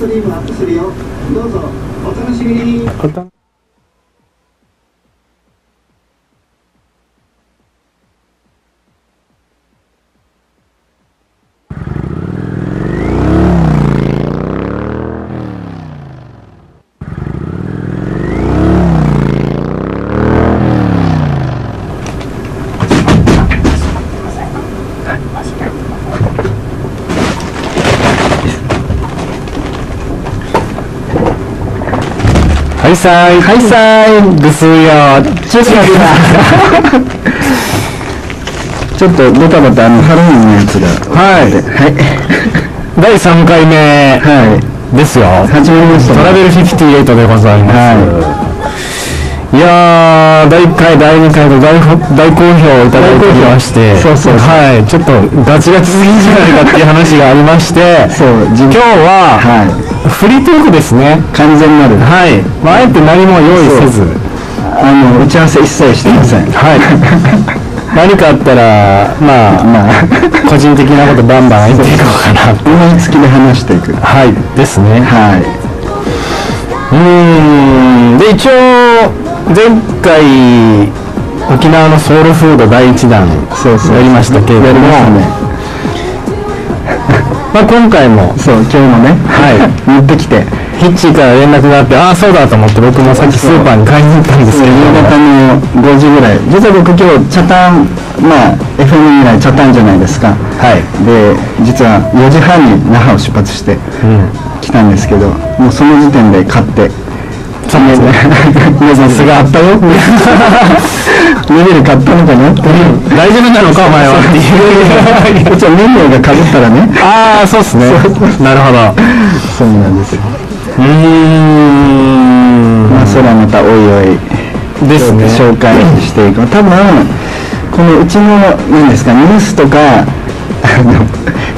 ストリームアップするよ。どうぞお楽しみに。はいさいはいさいですよ。ちょっと待って ちょっとドタバタあのハロウィンのやつが。はい。はい。第3回目。はい。ですよ。始まりましたトラベル58でございます、い、やー第1回第2回と大ほ大好評いただいておりましてそうそうはいちょっとガチガチすぎじゃないかっていう話がありましてそう今日は、フリートークですね。完全なる。はい、まあ、あえて何も用意せず。あの打ち合わせ一切してません。はい。何かあったらまあまあ。個人的なことバンバン言っていこうかな。思いつきで話していく。はい。ですね。はい。うーん。で一応前回沖縄のソウルフード第一弾やりましたけれども。まあ今回も。そう今日もね。はい。持ってきて。ヒッチーから連絡があってああそうだと思って僕もさっきスーパーに買いに行ったんですけど。夕方の5時ぐらい。実は僕今日茶炭まあ FM 以来茶炭じゃないですか。はい。で実は4時半に那覇を出発して来たんですけど、もうその時点で買ってそうですね。さすがあったよ。メニュー買ったのかな大丈夫なのかお前はっていう。一応メニューがかぶったらね。ああ、そうですね。なるほど。そうなんですよ。うーん。まあ、それはまたおいおい。ですね。紹介していく。多分、このうちの、何ですか、ニュースとか、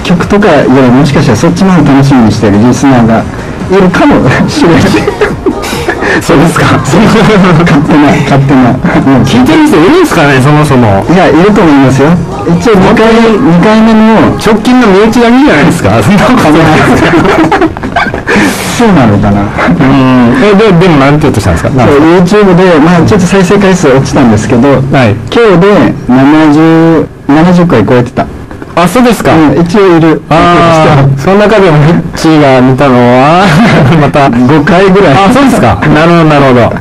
曲とかよりもしかしたらそっちの方楽しみにしてるリスナーがいるかもしれない。そうですか。勝手な、勝手な。聞いてる人いるんですかね、そもそも。いや、いると思いますよ。一応2回、二回目の直近の身内がいいんじゃないですか？そんなことないですか。そうなのかな。うん。え、で、でも、なんて言おうとしたんですか？そう、YouTube で、まあ、ちょっと再生回数落ちたんですけど。はい。今日で70、70回超えてた。あ、そうですか。一応いる。ああ、その中でもヒッチーが見たのは また5回ぐらい。あ、そうですか。なるほど、なるほど。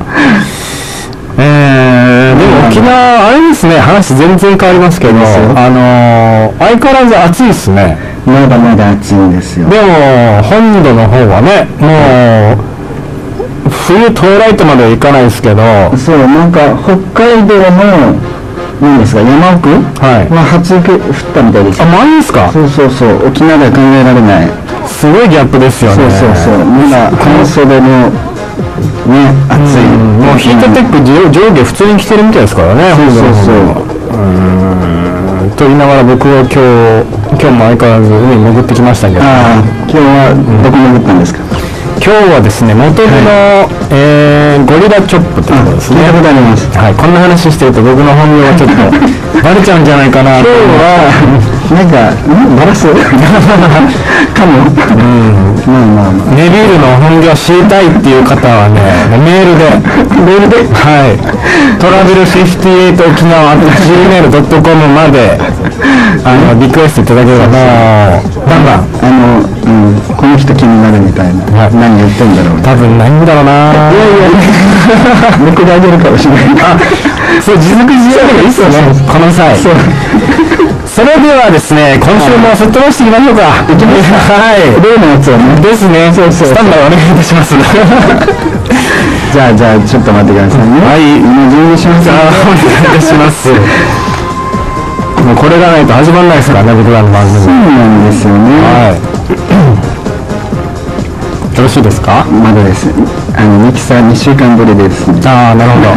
えー、でも沖縄、あれですね、話全然変わりますけど、あのー、相変わらず暑いですね。まだまだ暑いんですよ。でも、本土の方はね、もう、冬到来とまではいかないですけど、そう、なんか北海道の、何ですか？山奥？はい。まあ初雪降ったみたいですあマジですか？そうそうそう。沖縄では考えられない。すごいギャップですよね。そうそうそう。みんな半袖のね暑い。もうヒートテック上上下普通に着てるみたいですからねそうそうそう。うん。と言いながら僕は今日今日も相変わらず海に潜ってきましたけど。ああ今日はどこ潜ったんですか？今日はですね元木の、えーゴリラチョップところですね。聞いたことあります。はいこんな話してると僕の本名はちょっとバレちゃうんじゃないかな今日はなんかんバラす？かも。うん。まあまあまあ。ネビールの本業知りたいっていう方はねメールで。メールで？はい。トラベル58沖縄 gmail.com まであのリクエストいただければ。バンバン。あの、うん、この人気になるみたいな、何言ってんだろう。多分ないんだろうな。いやいや 僕があげるかもしれない。あそう自作自演がいいっすよねこの際それではですね今週もすっ飛ばしていきましょうか。いきますはい。例のやつをね。ですね。そうそうスタンバイお願いいたします。じゃあじゃあちょっと待ってくださいね。はい。今準備しますお願いいたします。もうこれがないと始まらないですからね僕らの番組。そうなんですよね。はい。よろしいですか？まだです。あのミキサー2週間ぶりですああなるほど。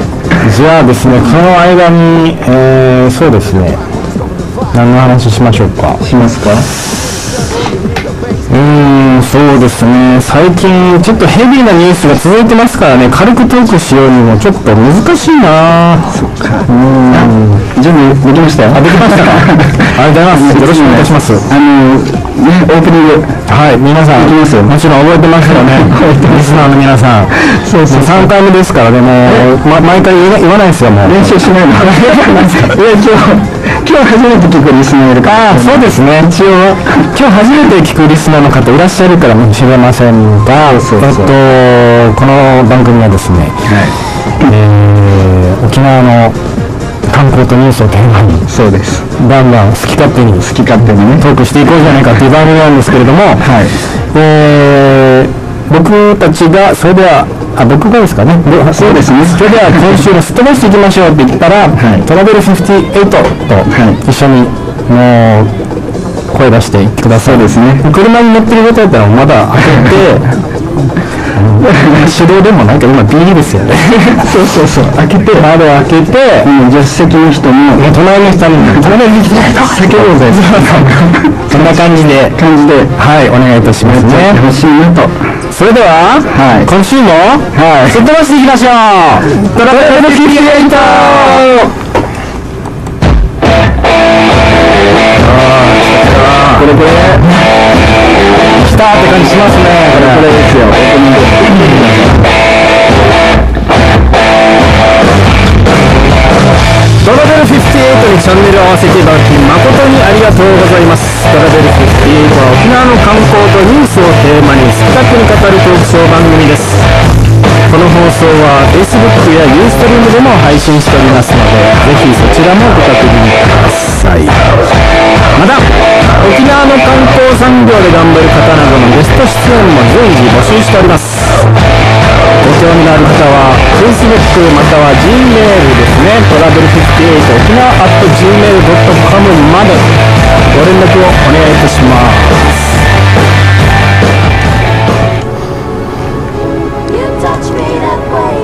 じゃあですねこの間に、えー、そうですね何の話しましょうか？しますか？うんそうですね。最近ちょっとヘビーなニュースが続いてますからね。軽くトークしようにもちょっと難しいな。そっか。うん。準備できましたよ。あできましたか？ありがとうございますよろしくお願いします。あのねオープニング。はい皆さん。できますよ。もちろん覚えてますよね。リスナーの皆さん。そうそう3回目ですからねもう、ま、毎回言わ言わないですよもう。練習しないの？いや今日今日初めて聞くリスナーいるからああそうですね。一応今日初めて聞くリスナーの方いらっしゃるからもしれませんがえっとこの番組はですね、えー沖縄の観光とニュースをテーマにそうです。バンバン好き勝手に好き勝手にね。トークしていこうじゃないかっていう番組なんですけれども、はい。えー僕たちがそれではあ僕がですかね。でそうですね。それでは今週のすっ飛ばしていきましょうって言ったら、はい。トラベル58とはい。一緒にもう声出していってください。そうですね。車に乗ってることやったらまだ開けて 手動でもなんか今ビリですよね。そうそうそう。開けて窓を開けて、うん助手席の人も隣の人に。隣に。来て叫ぼうぜそんな感じで。感じで。はいお願いいたしますね。やってほしいなとそれでは、はい。今週も、はい、すっ飛ばしていきましょう。トラベルキリエイトこれこれ。来たって感じしますねこれ。これですよ。オープニングトラベル58にチャンネルを合わせていただき誠にありがとうございます。トラベル58は沖縄の観光とニュースをテーマに好き勝手に語るトークショー番組です。この放送は Facebook や Ustream でも配信しておりますのでぜひそちらもご確認ください。また沖縄の観光産業で頑張る方などのゲスト出演も随時募集しております。興味のある方は Facebook または Gmail ですね。トラベル58沖縄 at gmail.com までご連絡をお願いいたします。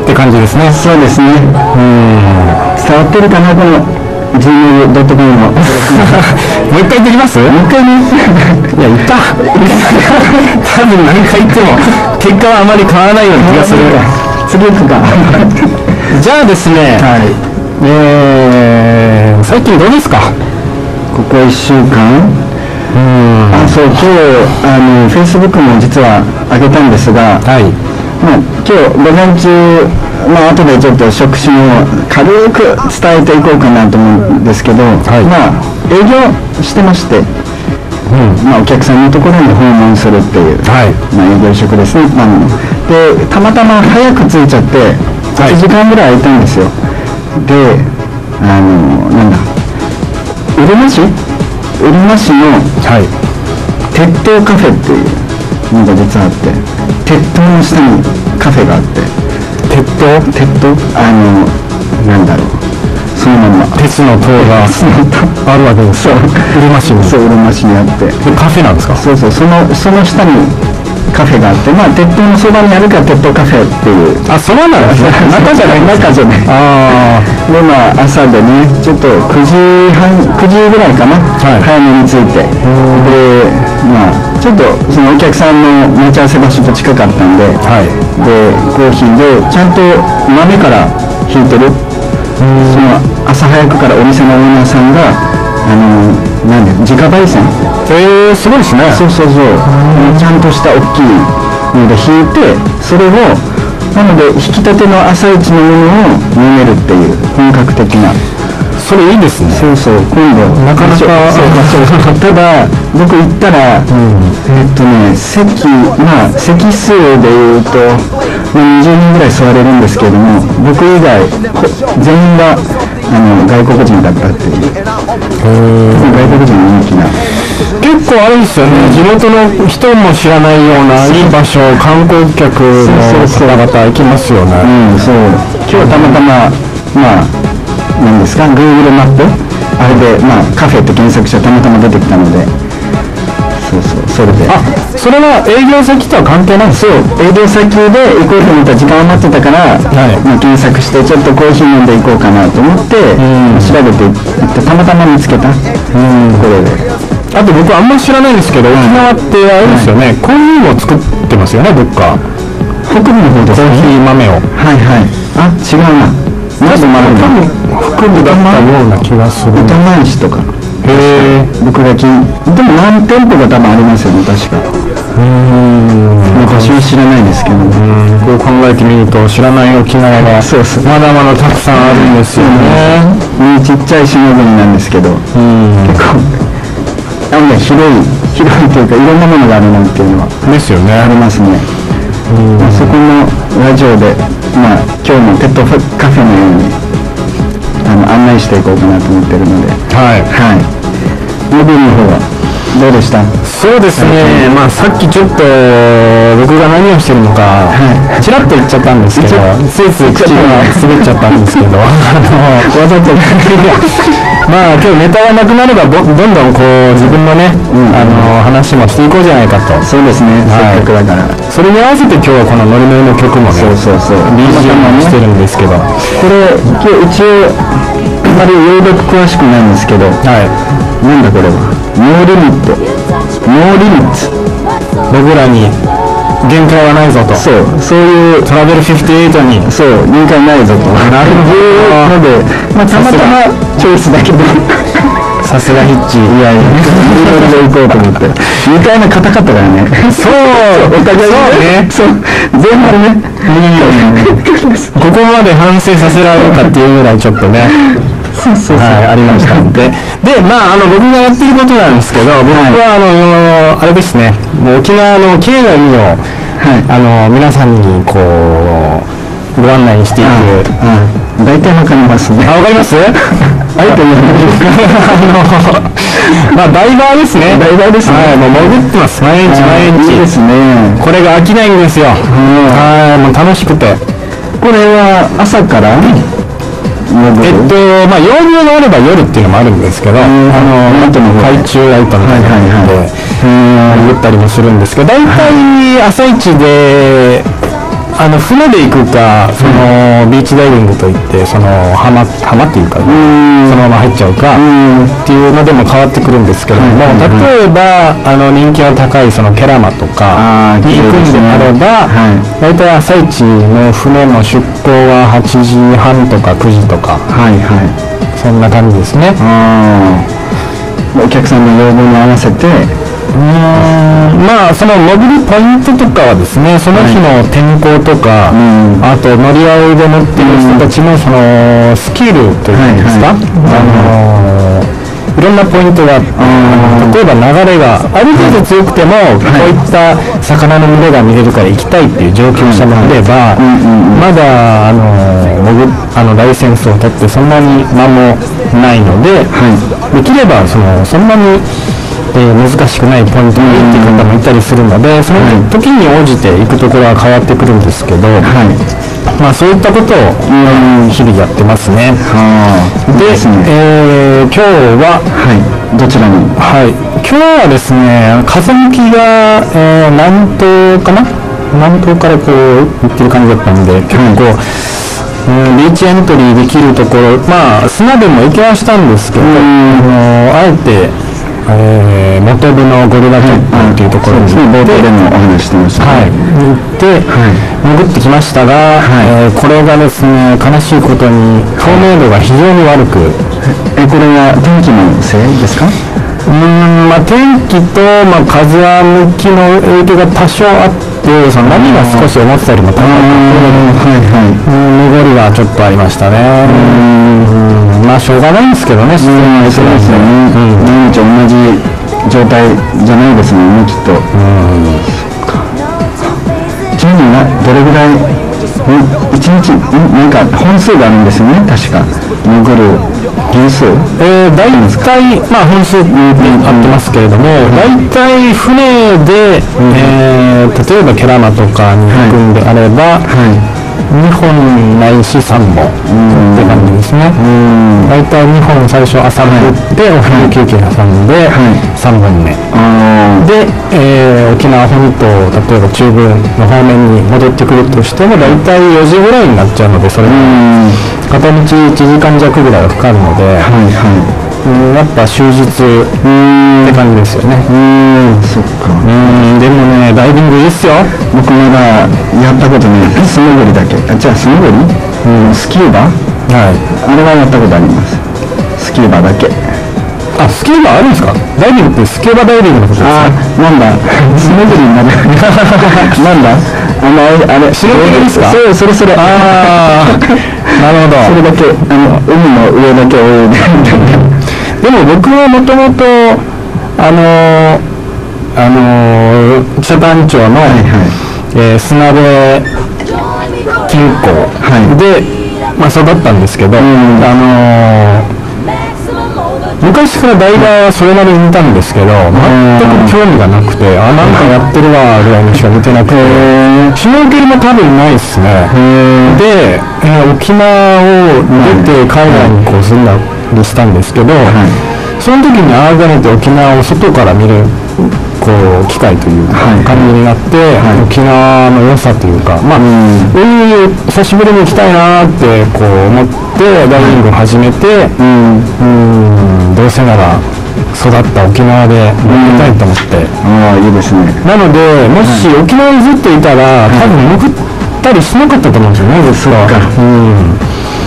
って感じですね。そうですね。うん。伝わってるかなこの gmail.com のもう一回できます？もう一回ね。いや言った多分何回言っても結果はあまり変わらないような気がする。次行くか。じゃあですね、はい。えー、最近どうですか？ここ1週間。うん。あそう今日あの Facebook も実は上げたんですが、はい。まあ、今日午前中、まあ後でちょっと職種を軽く伝えていこうかなと思うんですけど、い。まあ営業してまして、うん。まあ、お客さんのところに訪問するっていう、はい。まあ、営業職ですね、まあ、でたまたま早く着いちゃってはい。1時間ぐらい空いたんですよ、であのなんだうるま市？うるま市のはい。鉄塔カフェっていうのが実はあって鉄塔の下にカフェがあって鉄塔？鉄塔？あのなんだろうそのまんま鉄の塔が。あるわけですよ。うるま市に。そううるま市にあって。でカフェなんですか？そうそうそのその下にカフェがあってまあ鉄塔のそばにあるから鉄塔カフェっていう。あそばなんですね。中じゃない中じゃない。あでまあ朝でねちょっと9時半9時ぐらいかな、はい。早めに着いて。でまあちょっとそのお客さんの待ち合わせ場所と近かったんで、あはい。でコーヒーでちゃんと豆から引いてるその朝早くからお店のオーナーさんがあのなんで自家焙煎。えー、すごいですね。そうそうそう。ちゃんとした大きいので引いてそれをなので引き立ての朝一のものを飲めるっていう本格的な。それいいですね。そうそう今度。なかなか。そうそうそう。ただ僕行ったら、えっとね席まあ席数でいうと、まあ、20人ぐらい座れるんですけれども僕以外ほ全員があの外国人だったっていう。外国人の人気な。結構あれですよね。地元の人も知らないようないい場所観光客の方々行きますよね。うんそう。今日たまたままあ何ですか？Google マップ？あれでまあカフェって検索したらたまたま出てきたのでそれで。あそれは営業先とは関係ないんですそう。営業先で行こうと思ったら時間余ってたから、い。まあ、検索してちょっとコーヒー飲んでいこうかなと思って、ん。調べていってたまたま見つけた。ところで。あと僕あんまり知らないんですけど、沖縄ってあれですよね、コーヒーも作ってますよねどっか北部の方ですコーヒー豆を。はいはい。あ違うな。まだまだ多分北部だったような気がする。歌前市とかへえ僕が聞いでも何店舗が多分ありますよね確か。私は知らないですけど。こう考えてみると知らない沖縄がそうそう。まだまだたくさんあるんですよね。うんちっちゃい島国なんですけど。うん。結構。案外広い広いというかいろんなものがあるなっていうのはですよね。ありますね、まあ、そこのラジオで、まあ、今日のペットカフェのようにあの案内していこうかなと思ってるので。はい。はいモビルの方はどうでした？そうですね、まあ、さっきちょっと僕が何をしてるのか、ちらっと言っちゃったんですけど、ついつい口が滑っちゃったんですけど、あのわざとまあ今日ネタがなくなればどどんどんこう自分のね、あの話もしていこうじゃないかと。そうですね、はい。せっかくだから。それに合わせて今日はこのノリノリの曲もね、そうそうそう。BGM にしてるんですけど、はこれ今日一応あまり洋楽詳しくないんですけどい、なんだこれは。ノーリミット。ノーリミッツ。僕らに限界はないぞと。そう。そういうトラベル58に。そう限界ないぞと。なるほど。ので、まあ、たまたまチョイスだけど。さすがヒッチ。いやいやいろいろ行こうと思って。愉快な方々だよね。そう、お互いね。そう前半ね。ここまで反省させられるかっていうぐらいちょっとね、そうそうそう、はい、ありましたので、で、まあ、あの僕がやってることなんですけど、僕は、あの、あれですね、もう沖縄の経済を、あの皆さんにこうご案内していく。うん、大体わかりますね。あ、わかります？あえて言わない。あの、まあダイバーですね。ダイバーですね。はい、もう潜ってます。毎日毎日。いいですね。これが飽きないんですよ。はい、もう楽しくて。これは朝から？えっと、まあ、曜日があれば夜っていうのもあるんですけど、あの、ライトの方懐中ライトのはいはいはいで、潜ったりもするんですけど、大体朝一で、あの、船で行くか、その、ビーチダイビングといって、その、浜、浜っていうか、そのまま入っちゃうか、っていうのでも変わってくるんですけれども、例えば、あの、人気が高い、その、ケラマとかに行くんであれば、はい。大体朝一の船の出港は8時半とか9時とか、はいはい。そんな感じですね。お客さんの要望に合わせてうーん。まあその潜るポイントとかはですねその日の天候とか、ん。あと乗り合いで乗ってる人たちのそのスキルというんですか、はい。はい。あのーいろんなポイントがあって例えば流れがある程度強くても、こういった魚の群れが見れるから行きたいっていう状況者もいれば、まだあのあのライセンスを取ってそんなに間もないので、できればそのそんなにえー難しくないポイントにっていう方もいたりするので、その時に応じて行くところは変わってくるんですけど、まあそういったことを日々やってますね。で、ですね。えー今日は、はい。どちらに？はい、今日はですね、風向きが、えー南東かな？南東からこう行ってる感じだったんで、結構、うん、ビーチエントリーできるところ、まあ、砂でも行きはしたんですけど、あのあえて、えー元部のゴリラキャンプっていうところにそうですね。冒頭でもお話ししてましたはい、行って、潜ってきましたが、えーこれがですね悲しいことに透明度が非常に悪く、えこれは天気のせいですか？うーんまあ、天気と、まあ、風向きの影響が多少あってその波が少し思ってたよりも高かったはいはい。うん濁りがちょっとありましたね。うんまあしょうがないんですけどね自然のそうですよね、毎日同じ状態じゃないですもんねきっと。ちなみになどれぐらいん一日んなんか本数があるんですよね確か。潜る本数。えー、大体、まあ、本数に合ってますけれども、大体船で、えー例えばケラマとかに行くんであれば、2本ないし3本って感じですね。大体2本最初朝潜って、お昼休憩挟んで、3本目。あで、えー沖縄本島、例えば中部の方面に戻ってくるとしても、大体4時ぐらいになっちゃうので、それが片道1時間弱ぐらいはかかるので、あはいはいうんやっぱ終日って感じですよね。うんそっか。うんでもねダイビングいいっすよ。僕まだやったことない。素潜りだけ。あじゃあ素潜り、うん、スキューバ？はい。あれはやったことあります。スキューバだけ。あスキューバあるんですか？ダイビングってスキューバダイビングのことですあかなんだ。素潜りになる。なんだ？あのあれシュノーケルですか？そうそれそれ。ああなるほど。それだけ。あの海の上だけ泳いででも僕はもともとあのーあのー北谷町の、えー砂部金庫で、まあ、育ったんですけど、あのー昔からダイバーはそれなりにいたんですけど全く興味がなくてあなんかやってるわぐらいにしか見てなくてシュノーケルも多分ないですね。で、えー沖縄を出て海外にこう住んだりしたんですけど、その時に改めて沖縄を外から見るこう機会というか感じになって、沖縄の良さというかまあ、海久しぶりに行きたいなってこう思ってダイビングを始めて、うん。どうせなら育った沖縄で潜りたいと思って、ああいいですね。なのでもし沖縄にずっといたら、多分潜ったりしなかったと思うんですよねずっと。うん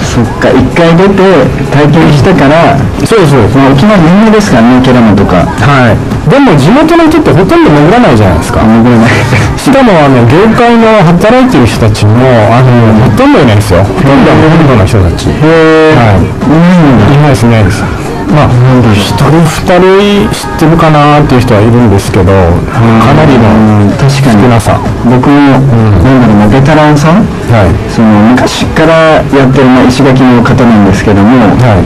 そっか一回出て体験したからそうそう。まあ沖縄有名ですからねケラマとか。はい。でも地元の人ってほとんど潜らないじゃないですか。潜れない。しかもあの業界の働いてる人たちもあのほとんどいないですよ。ほとんどほとんどの人たち。はい。いないですいないですまあ一人二人知ってるかなっていう人はいるんですけどかなりの確かに。少なさ。僕も、なんだろうなベテランさん？はい。その昔からやってる、まあ、石垣の方なんですけども、はい。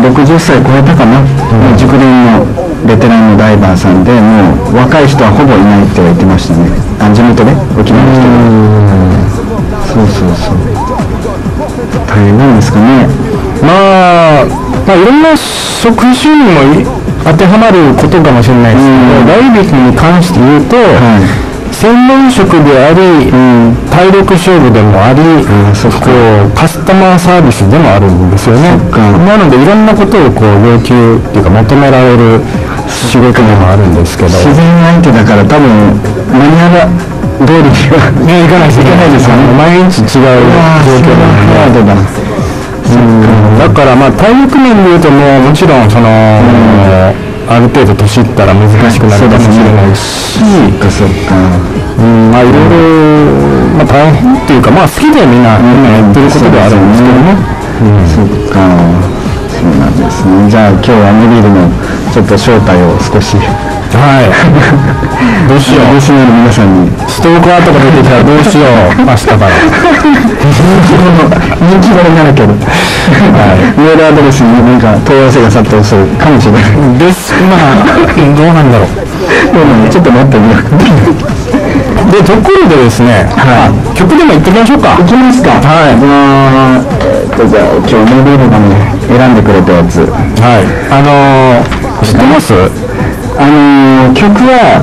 60歳超えたかな、もう熟練のベテランのダイバーさんでもう若い人はほぼいないって言ってましたね。あ地元で？沖縄の人がそうそうそう。大変なんですかね。まあ、まあ、いろんな職種にもい当てはまることかもしれないですけど、ダイビングに関して言うと、専門職であり、体力勝負でもあり、こうカスタマーサービスでもあるんですよね。なのでいろんなことをこう要求っていうか求められる仕事でもあるんですけど。自然相手だから多分マニュアル通りにはね、いかないですいかないですよね。毎日違う状況なんで。だうん。だからまあ体力面で言うともうもちろんその、ある程度年いったら難しくなるかもしれないし、そっかそっかうんまあいろいろ、まあ、大変っていうかまあ好きでみんなみんなやってることではあるんですけどね。そっか。そうなんですね。じゃあ今日はメリルのちょっと正体を少しはい。どうしよう。リスナーの皆さんにストーカーとか出てきたらどうしよう。明日から。人気者になるけど、メールアドレスになんか問い合わせが殺到するかもしれないです。まあ、どうなんだろう。でもちょっと待ってみようで、ところでですね、まあ曲でも行ってみましょうか。いきますかはいじゃあえーっとじゃあ今日メールがね選んでくれたやつはい。あのー、知ってます？あのー、曲は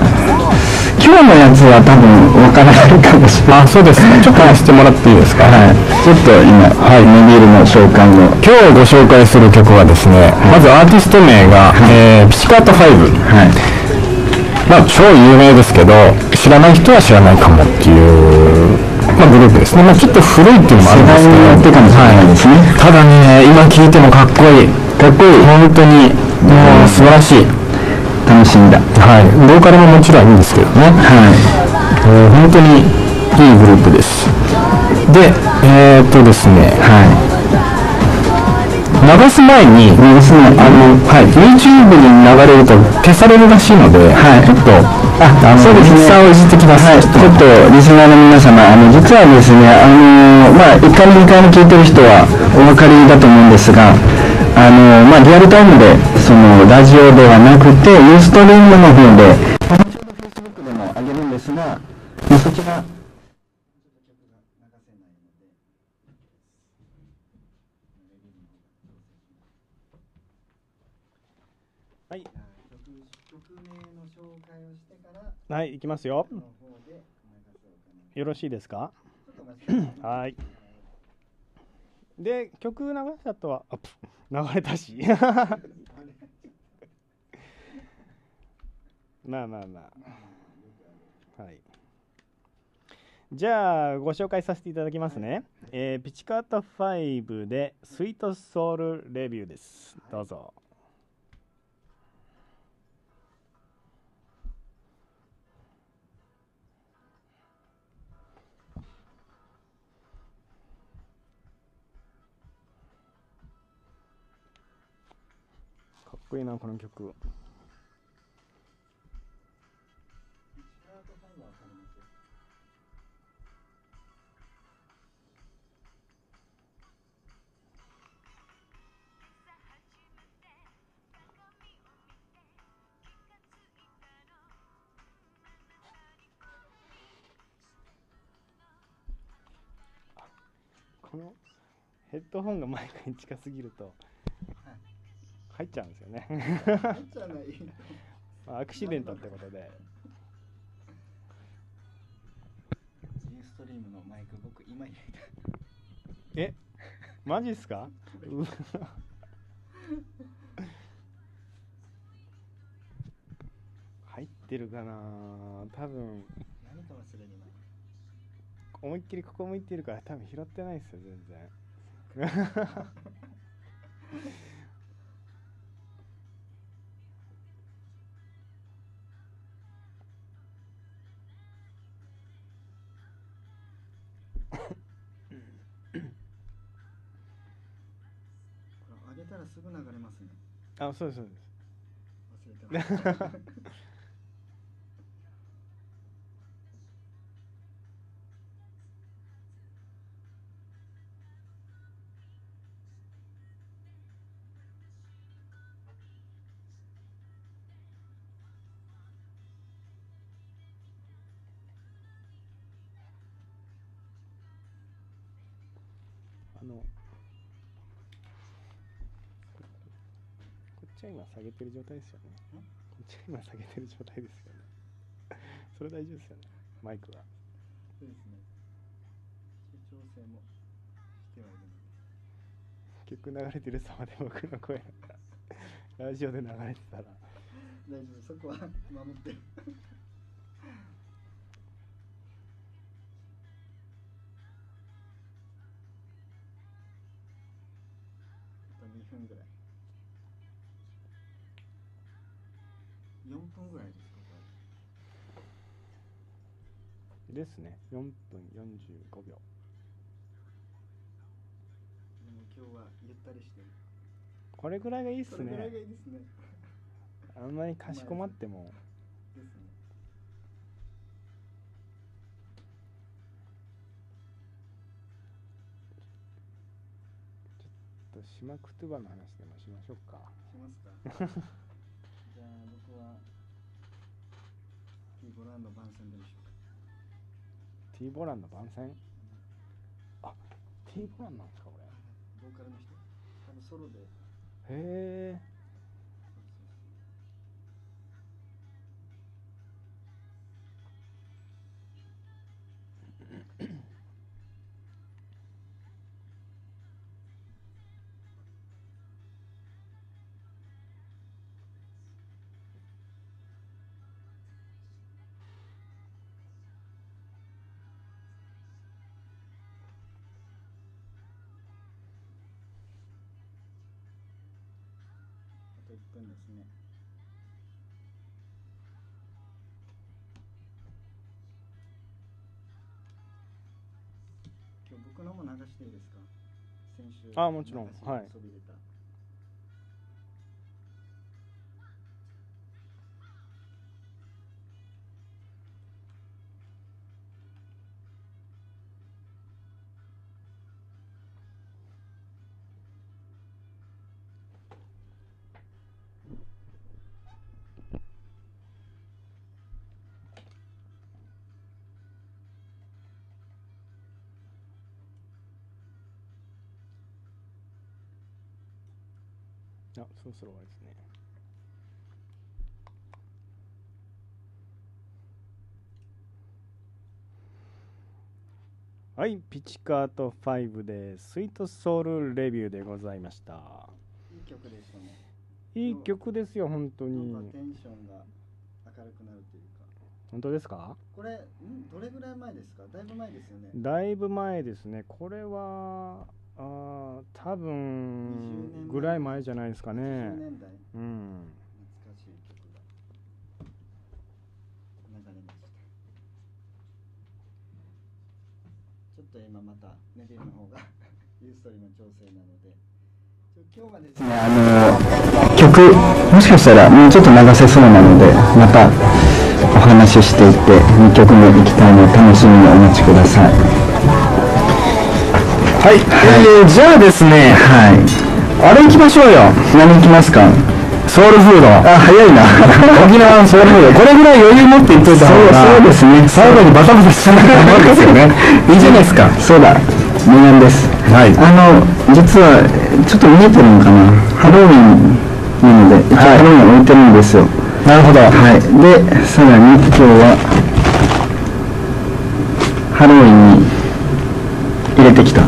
今日のやつは多分わからないかもしれないあ、そうですか。ちょっと貸してもらっていいですか？はいちょっと今、はい、メビールの紹介を今日ご紹介する曲はですね、まずアーティスト名が、えーピチカート5。はいまあ、超有名ですけど、知らない人は知らないかもっていう、まあ、グループですね。まあ、ちょっと古いっていうのもあるんですけど。世代によってかもしれないですね、ただね、今聴いてもかっこいい。かっこいい。本当に、もう素晴らしい。楽しんだ。はい。ボーカルももちろんいいんですけどね。はえー本当にいいグループです。で、えー、っとですね、いはい。流す前に、流す前あの、はい、YouTube に流れると消されるらしいので、はい。ちょっと、あのそうですね。ミキサーをいじってきます。はい、ちょっと。リスナーの皆様、あの実はですね、あのまあ1回目2回目聞いてる人はお分かりだと思うんですが、あのまあリアルタイムでそのラジオではなくてユーストリームの方で、まあ後ほど Facebook でも上げるんですが、まあそちらはい。はい、いきますよ。よろしいですか？はい。で、曲流した後は、あ、プ流れたし。まあまあまあ。はい。じゃあご紹介させていただきますね、はい、えー、ピチカート5でスイートソウルレビューです、どうぞ。かっこいいなこの曲このヘッドホンがマイクに近すぎると入っちゃうんですよね。入っちゃないアクシデントってことで。G ストリームのマイク僕今入れた。え？マジっすか？入ってるかな？多分思いっきりここ向いてるから多分拾ってないですよ全然。上げたらすぐ流れますね。あそうですそうです。忘れてましたげてる状態ですよね。こっちは今下げてる状態ですよね。それ大丈夫ですよね。マイクは。そうですね。調整もしてはいるので。曲流れてる様で僕の声。ラジオで流れてたら。大丈夫そこは守ってですね。4分45秒。でも今日はゆったりしてる。これぐらいがいいっすね。これぐらいがいいですね。あんまりかしこまっても。ですね。と島クトゥバの話でもしましょうか。しますか。じゃあ僕はティーボランド番宣でしょうかティーボランド番宣、うん、あティーボランなんですかこれ。ボーカルの人？多分ソロで。へえですね。今日僕のも流していいですか？先週あもちろん。はい。遊び出たそろそろ終わりですね。はいピチカート5でスイートソウルレビューでございました。いい曲でしたね。いい曲ですよ本当に。テンションがるくなるというか。本当ですか？これん？どれぐらい前ですか？だいぶ前ですよね。だいぶ前ですね。これはあ多分ぐらい前じゃないですかね。20年代。うん懐かしい曲が流れました。ちょっと今またネビルの方がユーストリーム調整なので。今日はですねあの曲もしかしたらもうちょっと流せそうなのでまたお話ししていって2曲目いきたいので楽しみにお待ちくださいはい、えーじゃあですねはい。あれ行きましょうよ。何いきますか？ソウルフード。あ早いな。沖縄のソウルフード。これぐらい余裕持って言っといた方が。そうですね。最後にバタバタしないと思うんですよね。いいじゃないですか。そうだ。念願です。はい。あの実はちょっと見えてるのかな？ハロウィンなので一応はい。ハロウィン置いてるんですよ。なるほど。はい。でさらに今日はハロウィンに入れてきた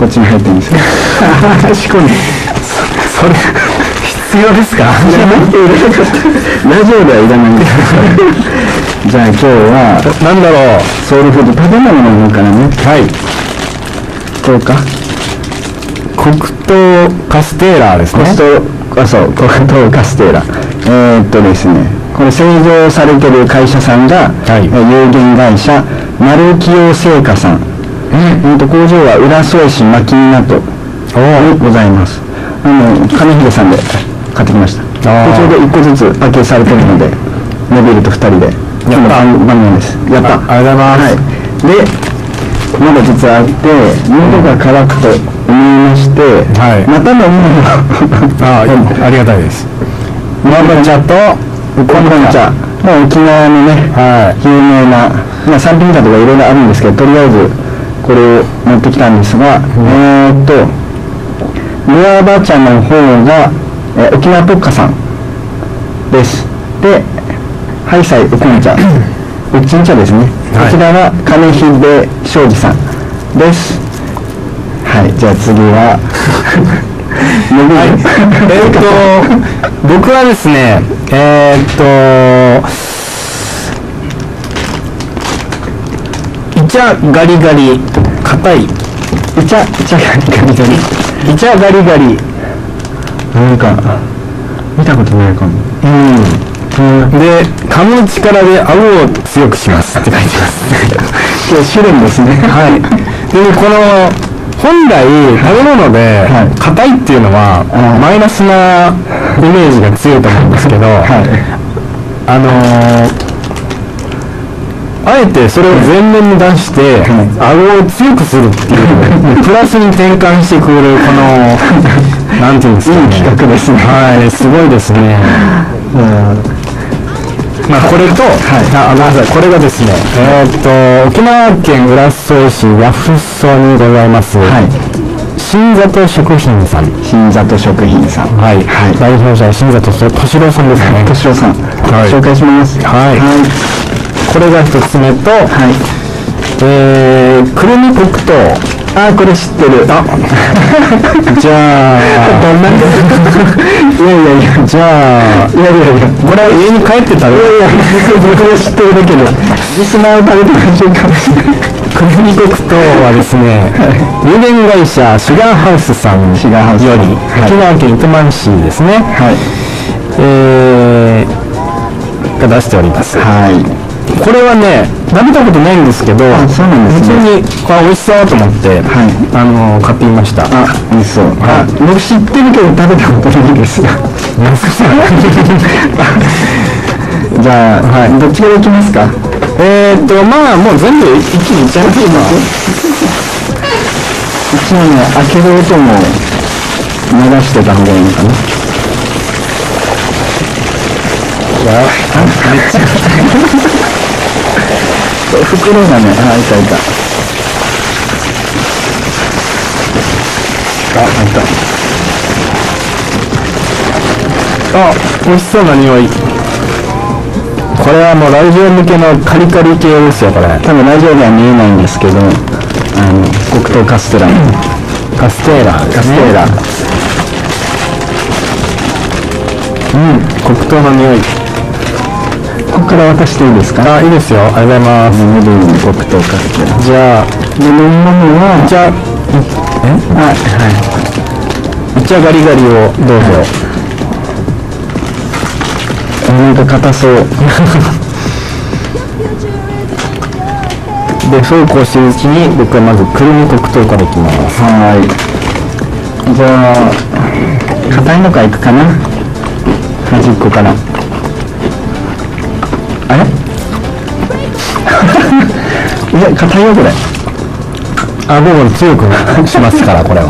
こっちに入ってるんですよ確かに。そそれ必要ですか？ラジオではいらないんですじゃあ今日はなんだろう？ソウルフード食べ物の方からね。はい。こうか？黒糖カステーラーですね。コストあそう。黒糖カステーラ。えー、っとですね。これ製造されてる会社さんが、はい。えー有限会社丸清製菓さん、うん、と工場は浦添市牧港にございます。あの金秀さんで買ってきました。あー。途中で1個ずつパッケージされてるのでノビルと2人で。今日の番番組です。やった。あありがとうございます。はい、でまだ実はあって喉が渇くと思いまして、はい。また飲むのああありがたいです。マーバ茶。とウコン茶。まあ沖縄のね、はい。有名な、まあ、三品茶とかいろいろあるんですけどとりあえずこれを持ってきたんですが、えーっとルアーバ茶の方が、えー沖縄特化さんです。でハイサイウコン茶うっちん茶ですね、はい。こちらは金秀庄司さんです。はいじゃあ次は はい、えーっと僕はですねえーっとイチャガリガリ硬い。イチャイチャガリガリイチャガリガリ。なんか見たことないかも。うん。で噛む力で顎を強くしますって書いてます。今日試練ですね。はい。でこの本来食べ物ではい。硬いっていうのはうんマイナスなイメージが強いと思うんですけど、はい。あのーあえてそれを前面に出して、顎を強くするっていうプラスに転換してくれるこの なんていうんですかね。いい企画ですね。はいすごいですね。まあこれと、あごめんなさい。これがですねえーっと沖縄県浦添市八フソにございます、はい。新里食品さん。新里食品さん。はい、はい。代表者新里敏郎さんですね。敏郎さん、はい。紹介します。はい。はい、これが一つ目と、はい。えー、くるみ黒糖。あこれ知ってる。あ。じゃあ。どんなん。ですかいやいやいやじゃあ。いやいやいや。これは家に帰って食べる。いやいや僕が知ってるだけで。リスナーを食べてほしいかもしれない。くるみ黒糖はですね有限会社シュガーハウスさんよりはい。沖縄県糸満市ですね、はい。えー、が出しております。はいこれはね食べたことないんですけどあそうなんですね。普通にこれ美味しそうと思って、はい。あの買ってみました。あ美味しそう。あ僕知ってるけど食べたことないです。じゃあ、はい、どっちからいきますか？えーっとまあもう全部一気にいっちゃいますか。一応ね開ける音も流してた方がいいのかな 袋がねあいたい。たあ入った。あ美味しそうな匂い。これはもうラジオ向けのカリカリ系ですよこれ。多分ラジオでは見えないんですけどあの黒糖カステラ。のカステーラ。カステーラ。うん。黒糖の匂いここから渡していいですかあいいですよ。ありがとうございます。メルに黒糖カステラじゃあで飲み物はじゃあえ？あはい。いちゃガリガリをどうぞ。なんか硬そう。でそうこうしてるうちに僕はまずくるみ黒糖からいきます。はい。じゃあ硬いのからいくかな？端っこからいや硬いよこれ。あ僕も強くしますから これは。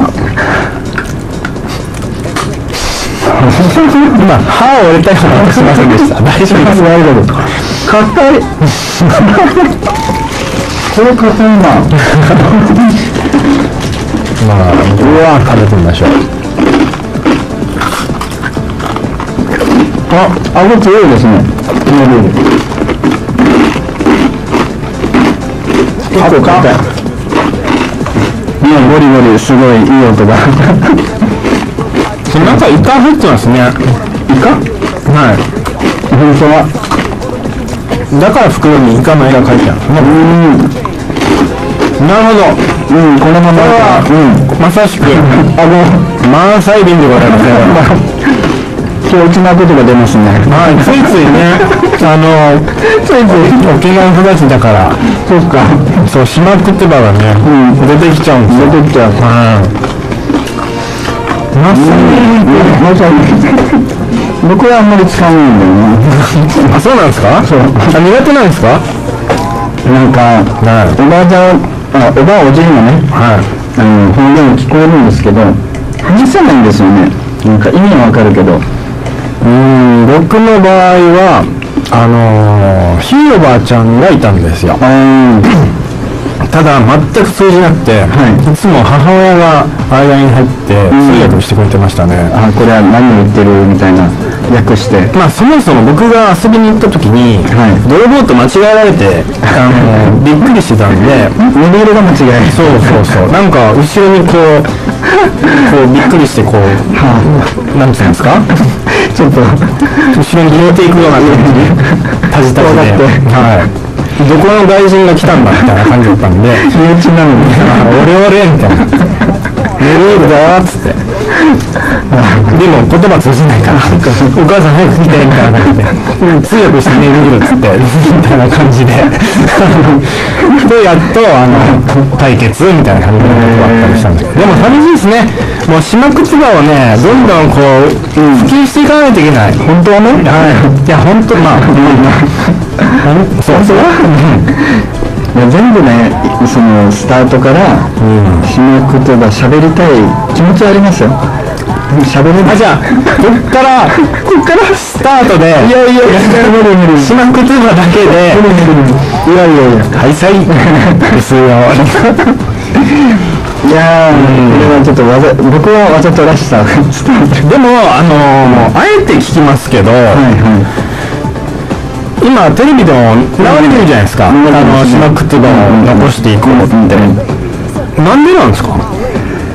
今歯を折れたような音しませんでした。大丈夫です。大丈夫硬い。これ硬いな まあうわ食べてみましょう。あ顎強いですね結構硬いねゴリゴリすごいいい音が。なんかイカ入ってますね。イカ？はい。本当は。だから袋にイカの絵が描いてある。ん。ですねなるほど。うんこのまま。うん。まさしくあの満載瓶でございますね。強烈なことが出ますね。はいついついねあの ついつい。沖縄育ちだから。そうかそうしまくってばがね、出てきちゃうんですよ。出てきちゃう。はいまさまさ僕はあんまり使わないんだよね。あそうなんですか？そう。あ苦手なんですか？なんかはい。おばあちゃんあおばあおじいのねはい。あの方言聞こえるんですけど話せないんですよね。なんか意味はわかるけど。うん僕の場合はあのー、ひいおばあちゃんがいたんですよ。あ ただ全く通じなくて、はい。いつも母親が間に入って通訳をしてくれてましたね、あこれは何を言ってるみたいな訳して。まあそもそも僕が遊びに行った時に、はい。泥棒と間違えられてあの びっくりしてたんでルが間違いそうそうそう。なんか後ろにこうこうびっくりしてこうなんていうんですか？ちょっと。後ろに入れていくような感じでタジタジで。はいどこの外人が来たんだみたいな感じだったんで 身内なのに。あ俺俺みたいな「メリーブだよ」っつって でも言葉通じないから「お母さん早く来て」みたいな感じで「通訳してねできる」っつって。みたいな感じで。でやっとあの対決みたいな感じのことがあったりしたんですけど。でも寂しいですね。もう島靴場をねどんどんこう普及していかないといけない。本当はね。はい。いや本当まあ そうそう いや全部ねそのスタートから島言葉喋りたい気持ちはありますよ。喋れない。あじゃあこっから こっから？スタートでいやいや無理無理島靴場だけでいやいやいや 開催。ですよ。いやー、これはちょっとわざ僕はわざとらしさでもあのあえて聞きますけど、はいはい今テレビでも流れてるじゃないですか、あん。の島靴場を残していこうって、なんでなんですか？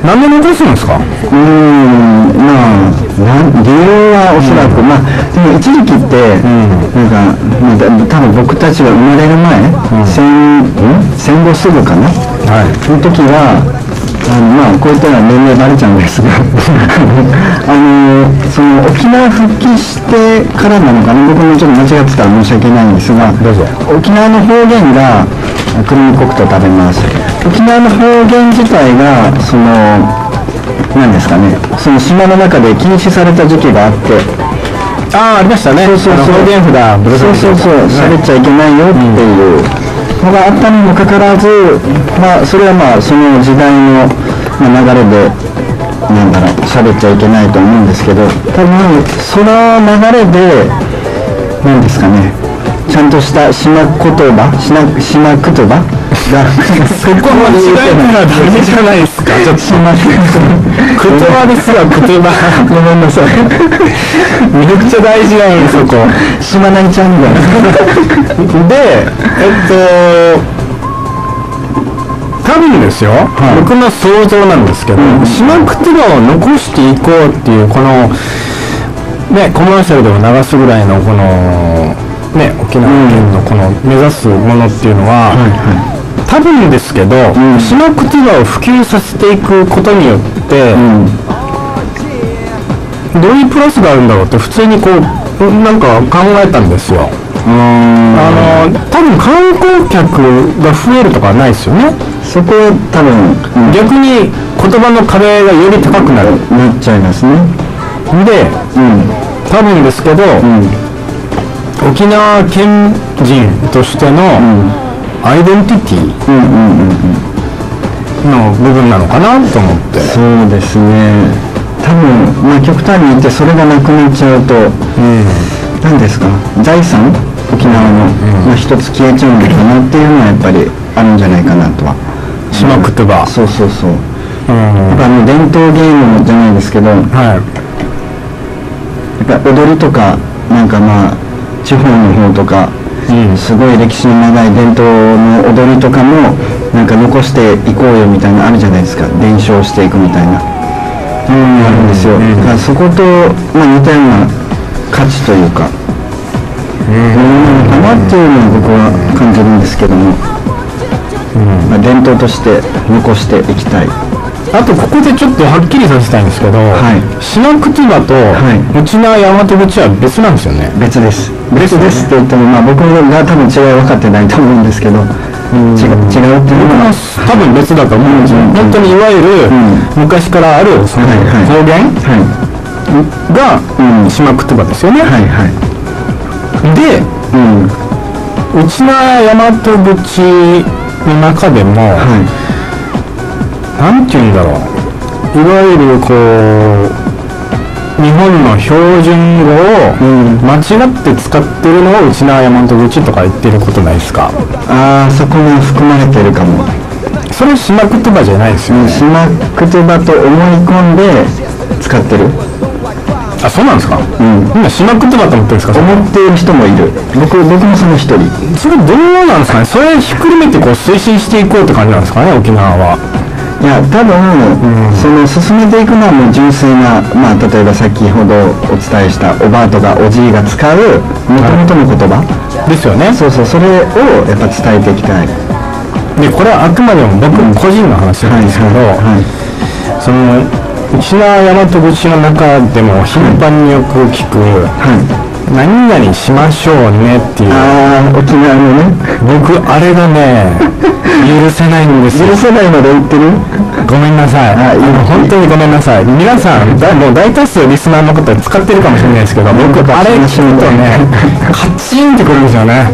なんで残すんですか？うーん。まあなん理由はおそらく、まあでも一時期って、なんか、まあ、だ多分僕たちが生まれる前、戦戦後すぐかな、はい。その時はあのまあこういったら年齢バレちゃうんですが。あのその沖縄復帰してからなのかな。僕もちょっと間違ってたら申し訳ないんですが。どうぞ。沖縄の方言がくるみ黒糖食べます。沖縄の方言自体がその何ですかね。その島の中で禁止された時期があって。ああありましたね。そうそうそう。あの方言札ぶら下そうげてそうそう。喋っちゃいけないよっていう差があったにもかかわらず、まあ、それはまあその時代のま流れでなんだろう喋っちゃいけないと思うんですけど多分その流れで何ですかねちゃんとした島言葉島島言葉そこ間違えたらダメじゃないですか。ちょっと島言言葉ですよ言葉ごめんなさい。めちゃくちゃ大事なのにそこ島内ちゃんみたいな。でえっと多分ですよ、僕の想像なんですけど、島靴場を残していこうっていうこのねコマーシャルでも流すぐらいのこのね沖縄県のこの目指すものっていうのは、多分ですけど、島靴場を普及させていくことによって、どういうプラスがあるんだろうって普通にこうなんか考えたんですよ。あの多分観光客が増えるとかはないですよね。そこは多分、逆に言葉の壁がより高くなる。なっちゃいますね。で、うん、多分ですけど、うん、沖縄県人としてのアイデンティティの部分なのかなと思って。そうですね。多分、まあ、極端に言ってそれがなくなっちゃうと、うん、何ですか？財産？沖縄の、まあ、一つ消えちゃうのかなっていうのはやっぱりあるんじゃないかなとは。島くとばそうそうそう、うん、やっぱあの伝統芸能じゃないですけど、はい、やっぱ踊りとかなんかまあ地方の方とか、うん、すごい歴史の長い伝統の踊りとかもなんか残していこうよみたいなあるじゃないですか。伝承していくみたいな、うん、あるんですよ、だからそこと、まあ、似たような価値というか。ものなのかなっていうのを僕は感じるんですけども、うん。まあ、伝統として残していきたいあとここでちょっとはっきりさせたいんですけど、はい、品靴場と内縄大和口は別なんですよね。別です。別ですって言っても、まあ、僕が多分違い分かってないと思うんですけど違う違うっていうのは。多分別だと思うんですよ、うん、本当にいわゆる昔からあるその方言が島靴場ですよね、はいはい。で、うん、内縄大和口の中でも、はい、なんて言うんだろう。いわゆるこう日本の標準語を間違って使ってるのを内縄大和口とか言ってることないですか？ああそこに含まれてるかも。それ島言葉じゃないですよね。島言葉と思い込んで使ってる。あそうなんですか、うん、今島言葉と思ってるんですか？思っている人もいる。僕僕もその一人。それどうなんですかね？それひっくるめてこう推進していこうって感じなんですかね？沖縄は。いや多分、うん、その進めていくのはもう純粋な、まあ、例えば先ほどお伝えしたおばあとかおじいが使うもともとの言葉、はい、ですよね。そうそうそれをやっぱ伝えていきたい。でこれはあくまでも僕個人の話なんですけど、はいはい、その内縄大和口の中でも頻繁によく聞く、はい、何々しましょうねっていう。ああ沖縄のね。僕あれがね 許せないんですよ。許せないまで言ってる？ごめんなさい。あ今本当にごめんなさい。皆さんだもう大多数リスナーの方使ってるかもしれないですけど僕あれ聞くとね カチンってくるんですよね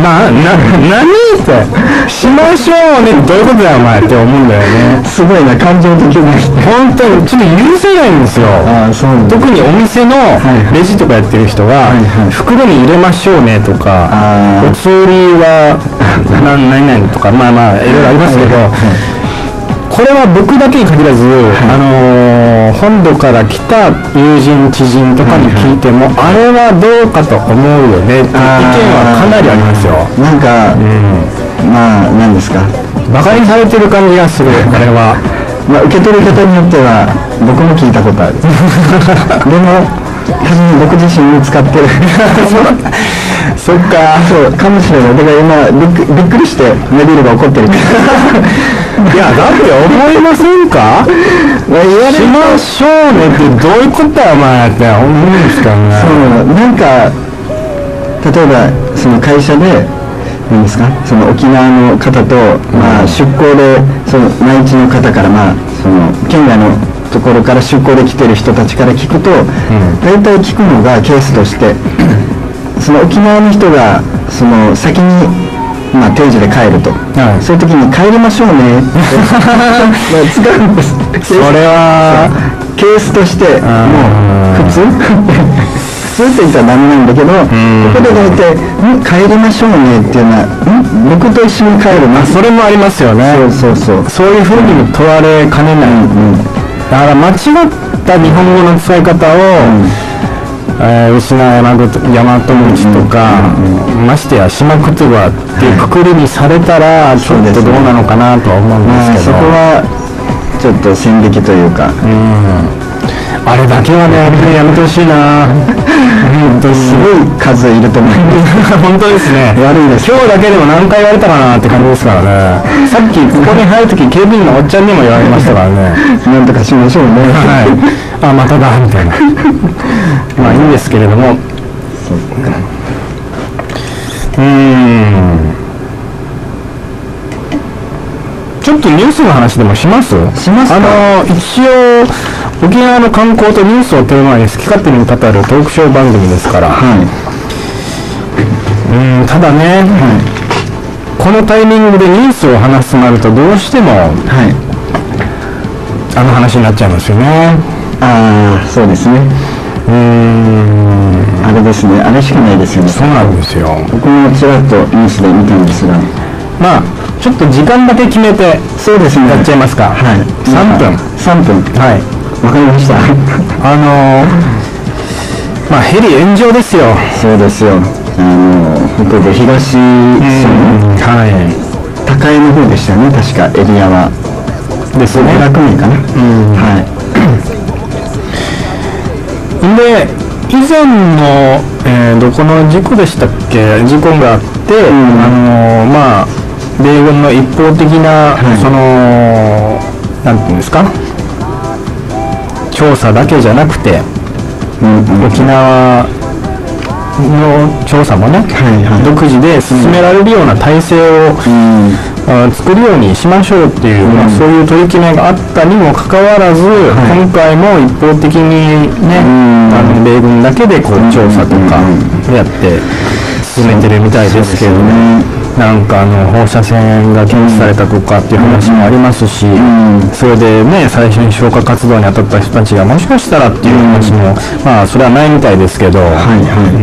な、な、何って、しましょうね。どういうことだよお前って思うんだよね。すごいな、感情的な本当に、ちょっと許せないんですよ。あそう特にお店のレジとかやってる人が、袋に入れましょうねとか、お釣りは 何々とか、まあまあ、いろいろありますけど、これは僕だけに限らず、あのー、本土から来た友人知人とかに聞いても、あれはどうかと思うよねっていう意見はかなりありますよ。なんか、うん、まあ何ですか？バカにされてる感じがする あれは。まあ受け取り方によっては僕も聞いたことある。でも多分僕自身に使ってる そっか。そうかもしれない。だから今びっくびっくりしてメビルが怒ってる いやだって思いませんか？しましょうねってどういうことだよお前って。思うんですかね。そうなんか例えばその会社で何ですか？その沖縄の方と、まあ、出向でその内地の方からまあその県外のところから出向で来てる人たちから聞くと、うん、大体聞くのがケースとしてその沖縄の人がその先にまあ、定時で帰ると、はい、そういう時に帰りましょうね。って使うんですそれはケースとしてもう普通？普通って言ったらダメなんだけどここで大体「ん帰りましょうね」っていうのは「ん僕と一緒に帰るの」それもありますよね。そうそうそう。そういうふうにも問われかねない、うんうん、だから間違った日本語の使い方を、うんえー、失う山口とか、うんうん、ましてや島くつばっていうくくりにされたら、ちょっとどうなのかなとは思うんですけど、そこはちょっと線引きというか、うん、あれだけはねやめてほしいな。本当すごい数いると思います。本当ですね。悪いです。今日だけでも何回言われたかなって感じですからね。さっきここに入る時警備員のおっちゃんにも言われましたからね。なんとかしましょうね。はいあまただみたいな。まあいいんですけれども。うん。ちょっとニュースの話でもします？しますか？あの一応沖縄の観光とニュースをテーマに好き勝手に語るトークショー番組ですから、はい。うんただね、このタイミングでニュースを話すとなるとどうしてもはい。あの話になっちゃいますよねああそうですね。うーんあれですね。あれしかないですよね。そうなんですよ。僕もちらっとニュースで見たんですが。まあちょっと時間だけ決めてそうですね。やっちゃいますか。はい。3分。3分。はい。わかりました。あのーまあヘリ炎上ですよ。そうですよ。あの北部東村。はい。高江の方でしたね。確かエリアは。ですね。500名かな。はいで以前の、えーどこの事故でしたっけ？事故があって、ん。あのーまあ米軍の一方的な、はい。そのなんていうんですか？調査だけじゃなくてうんうん。沖縄の調査もね、はいはい。独自で進められるような体制を、うん。あ作るようにしましょうっていう、まあ、そういう取り決めがあったにもかかわらず、今回も一方的にね、ん。あの米軍だけでこう調査とかやって進めてるみたいですけどね。なんかあの放射線が検知されたとかっていう話もありますし、それでね最初に消火活動に当たった人たちがもしかしたらっていう話も、まあそれはないみたいですけど、はいはい。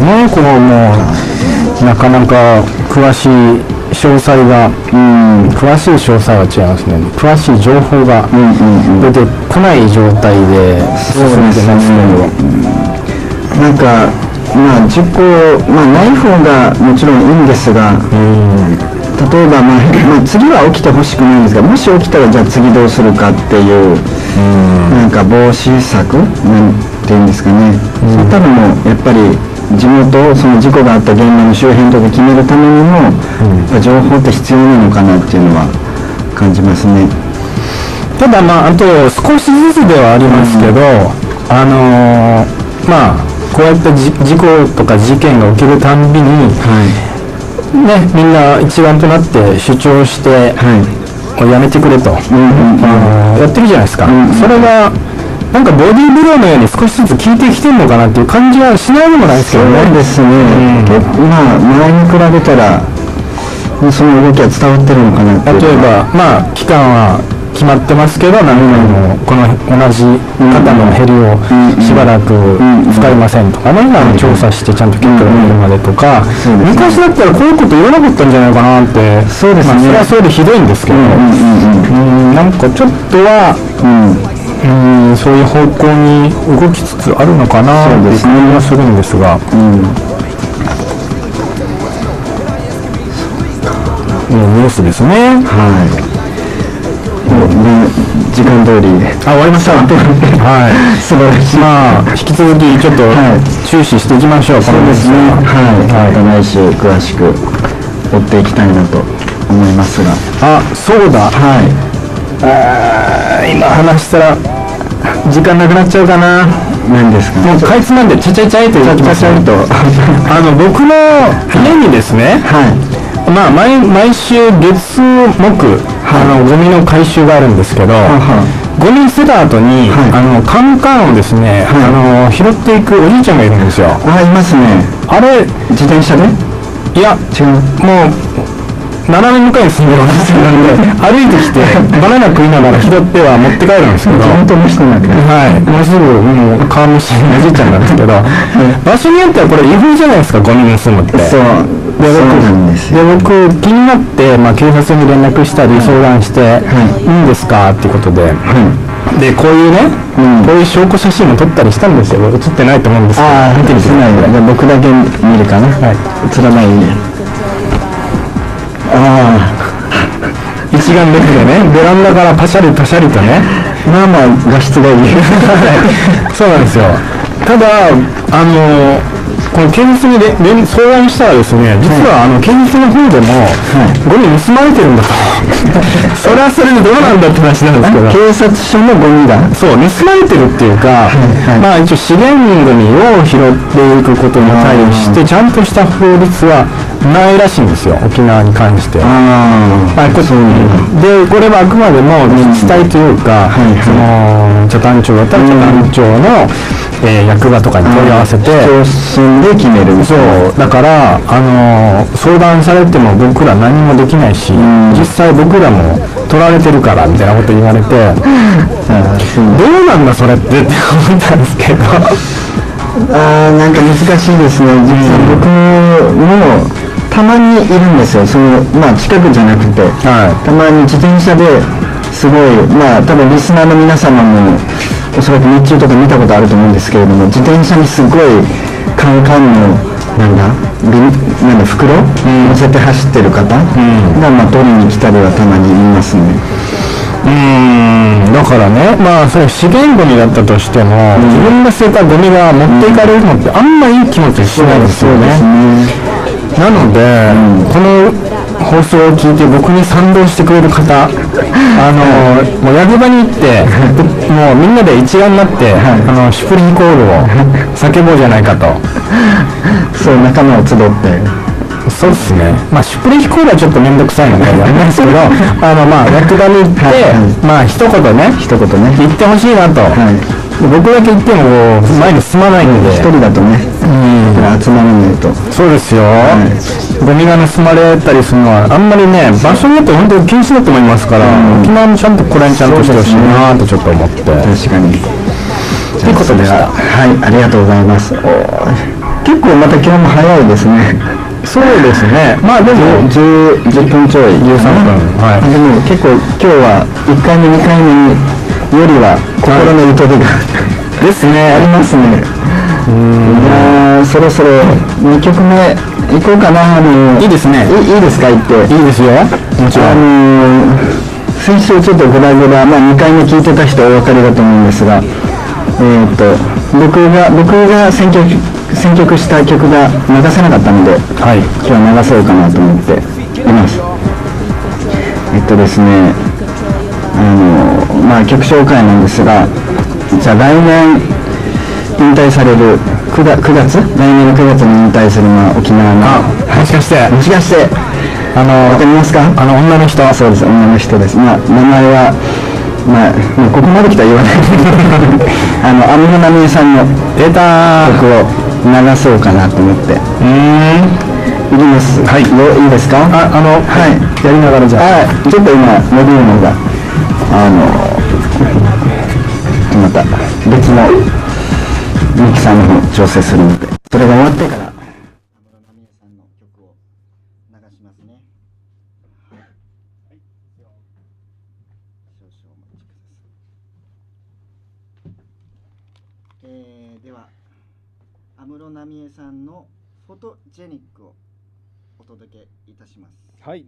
ねこうもうなかなか詳しい詳細が、詳しい詳細は違いますね。詳しい情報がうんうんうん。出てこない状態で進んでますけど、なんかまあ事故まあない方がもちろんいいんですが例えば、まあまあ、次は起きてほしくないんですがもし起きたらじゃあ次どうするかっていうなんか防止策なんていうんですかね、そういったのもやっぱり地元その事故があった現場の周辺とか決めるためにも、やっぱ情報って必要なのかなっていうのは感じますね。ただまああと少しずつではありますけど、あのーまあこうやってじ事故とか事件が起きるたんびに、はい。ね、みんな一丸となって主張して、はい。やめてくれと、うんうんあのやってるじゃないですか、んうん。それがなんかボディーブローのように少しずつ効いてきてるのかなっていう感じはしないでもないですけそうどねですね、ん。結構まあ前に比べたらその動きは伝わってるのかな例えばまあ期間は決まってますけど何年もこの同じ型のヘリをしばらく使いませんとかね、あの調査してちゃんと結果が出るまでとか、昔だったらこういうこと言わなかったんじゃないかなって。そうですね。まあ、それはそれでひどいんですけど、うん。なんかちょっとはうんうんそういう方向に動きつつあるのかなっていう感じがするんですが。うん。ニュースですね。はい。もうね時間通り。あ終わりました。はい。素晴らしいまあ引き続きちょっとはい。注視していきましょう、このニュースね。ははい、また来週詳しく追っていきたいなと思いますが。あそうだ。はい。今話したら時間なくなっちゃうかな。何ですか？もうかいつまんでちゃちゃちゃいと言ってますちゃちゃちゃいとあの僕の家にですね、はいまあ毎毎週月木、あのゴミの回収があるんですけど、はゴミ捨てた後に、はいあのカンカンをですね、はいあの拾っていくおじいちゃんがいるんですよあいますねあれ自転車でいや違うもう斜め向かいに住んでるおじさんなんで歩いてきてバナナ食いながら拾っては持って帰るんですけど本当の人なんかはい、もうすぐもう顔見知りのおじいちゃんなんですけど、場所によってはこれ違法じゃないですかゴミ盗むって。そう。でそうなんですよ。で僕気になって、まあ、警察に連絡したり相談して、い、いんですかっていうことで、でこういうね、うん。こういう証拠写真も撮ったりしたんですよ。写ってないと思うんですけど。ああ見てみてください。じゃあ僕だけ見るかな、はい。映らないねああ一一眼レフでね。ベランダからパシャリパシャリとね。まあまあ画質がいい。そうなんですよ。ただあのこの警察に連相談したらですね実はあの警察の方でもゴミ盗まれてるんだと。それはそれでどうなんだって話なんですけど。警察署のゴミがそう盗まれてるっていうか、まあ一応資源ゴミを拾っていくことに対してちゃんとした法律はないらしいんですよ沖縄に関しては。あこでこれはあくまでも自治体というか、その北谷町だったら北谷町の、えー、役場とかに問い合わせて、昇進で決めるそう。だからあのー、相談されても僕ら何もできないし、実際僕らも取られてるからみたいなこと言われて、どうなんだそれってって思ったんですけど。あなんか難しいですね実は僕もたまにいるんですよ。そのまあ近くじゃなくて、はい、たまに自転車ですごいまあ多分リスナーの皆様もおそらく日中とか見たことあると思うんですけれども自転車にすごいカンカンのなんだ？なんだ？袋、うん、乗せて走ってる方？が、まあ、取りに来たりはたまにいますね。うん。だからねまあそれ資源ゴミだったとしても、うん、自分が捨てたゴミが持っていかれるのってあんまいい気持ちしないですよね。なので、この放送を聞いて僕に賛同してくれる方 あのもう役場に行って もうみんなで一丸になって、あのシュプリンコールを叫ぼうじゃないかと。そう仲間を集って。そうですね、まあ、シュプリヒコールはちょっと面倒くさいのでありますけどあの、まあ、役場に行って、はい、まあ一言ね一言ね。言ってほしいなと、はい僕だけ行っても前に進まないんで。一人だとね、うん、集まらないと。そうですよ、はい、ゴミが盗まれたりするのはあんまりね場所によって本当に禁止だと思いますから、うん、沖縄もちゃんとこれにちゃんとしてほしいなとちょっと思って、確かに。ということではいありがとうございます。結構また今日も早いですね。そうですね。まあでも 10, 10分ちょい。13分、はい、でも結構今日は1回目2回目によりは心のゆとりが。ですね。ありますね。うん。そろそろ2曲目いこうかな。あのいいですね。いいですか言って。いいですよ。もちろん。あの先週ちょっとグダグダ、まあ、2回目聴いてた人お分かりだと思うんですがえっ、と僕が僕が選曲選曲した曲が流せなかったので、はい、今日は流そうかなと思っています。えっとですねあのまあ曲紹介なんですがじゃあ来年引退される 9, 月 ,9 月？来年の9月に引退するのは沖縄のもしかして。もしかしてあの分かりますか？あの女の人。そうです女の人です。まあ名前はまあ、もうここまで来たら言わない。あの安室奈美恵さんの曲を流そうかなと思って。うん。いきます。はい。いいですか？ああのはい。やりながらじゃあ。ちょっと今伸びるのがあのまた別のミキサーの方調整するのでそれが終わってから。えー、では安室奈美恵さんの「フォトジェニック」をお届けいたします。はい